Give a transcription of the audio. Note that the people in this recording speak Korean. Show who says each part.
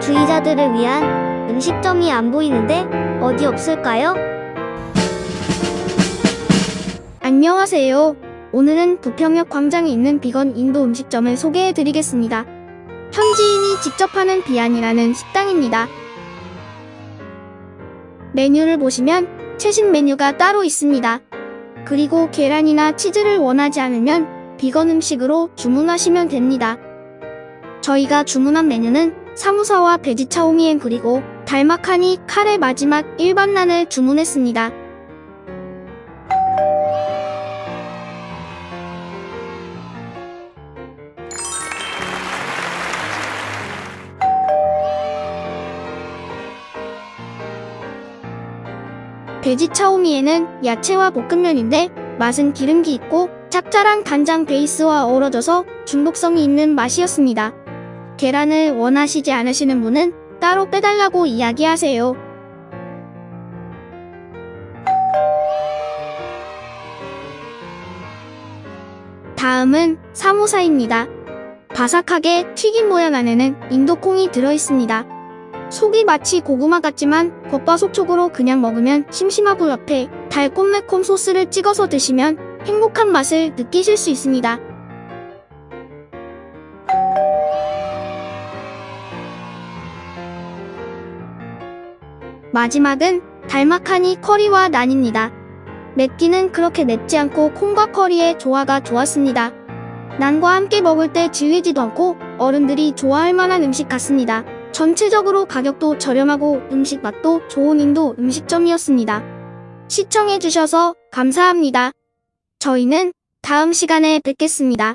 Speaker 1: 비건들을 위한 음식점이 안 보이는데 어디 없을까요?
Speaker 2: 안녕하세요. 오늘은 부평역 광장에 있는 비건 인도 음식점을 소개해 드리겠습니다. 현지인이 직접 하는 비안이라는 식당입니다. 메뉴를 보시면 최신 메뉴가 따로 있습니다. 그리고 계란이나 치즈를 원하지 않으면 비건 음식으로 주문하시면 됩니다. 저희가 주문한 메뉴는 사무사와 베지 차 오미엔 그리고 달마카니 카레 마지막 일반 난을 주문했습니다. 베지 차오미에는 야채와 볶음면인데 맛은 기름기 있고 짭짤한 간장 베이스와 어우러져서 중독성이 있는 맛이었습니다. 계란을 원하시지 않으시는 분은 따로 빼달라고 이야기하세요. 다음은 사모사입니다. 바삭하게 튀긴 모양 안에는 인도콩이 들어있습니다. 속이 마치 고구마 같지만 겉바 속촉으로 그냥 먹으면 심심하고 옆에 달콤매콤 소스를 찍어서 드시면 행복한 맛을 느끼실 수 있습니다. 마지막은 달마카니 커리와 난입니다. 맵기는 그렇게 맵지 않고 콩과 커리의 조화가 좋았습니다. 난과 함께 먹을 때 질리지도 않고 어른들이 좋아할 만한 음식 같습니다. 전체적으로 가격도 저렴하고 음식 맛도 좋은 인도 음식점이었습니다. 시청해주셔서 감사합니다. 저희는 다음 시간에 뵙겠습니다.